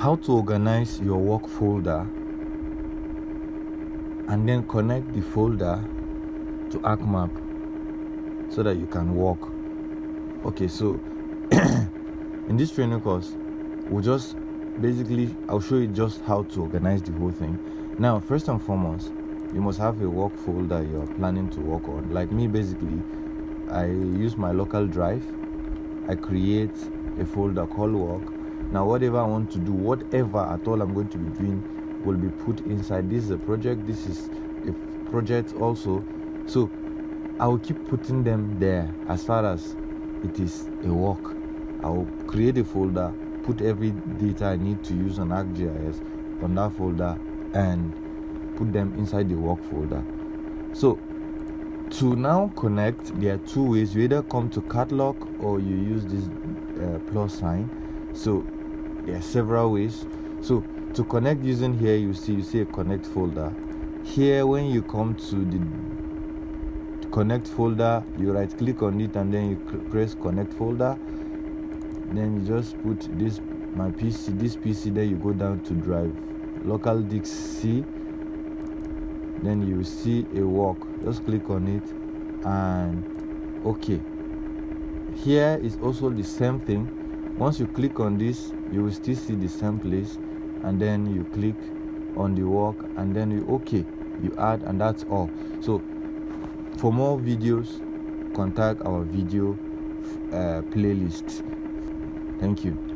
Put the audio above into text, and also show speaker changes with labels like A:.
A: how to organize your work folder and then connect the folder to ArcMap so that you can work. Okay, so in this training course, we'll just basically I'll show you just how to organize the whole thing. Now, first and foremost, you must have a work folder you're planning to work on. Like me, basically, I use my local drive, I create a folder called work. Now, whatever I want to do, whatever at all I'm going to be doing, will be put inside. This is a project, this is a project also. So, I will keep putting them there as far as it is a work. I will create a folder, put every data I need to use on ArcGIS on that folder, and put them inside the work folder. So to now connect, there are two ways. You either come to catalog or you use this uh, plus sign. So there are several ways. So to connect using here, you see you see a connect folder. Here, when you come to the connect folder, you right click on it and then you press connect folder. Then you just put this my PC, this PC. Then you go down to drive, local disk C then you see a work just click on it and okay here is also the same thing. Once you click on this you will still see the same place and then you click on the work and then you okay you add and that's all. So for more videos contact our video uh, playlist. Thank you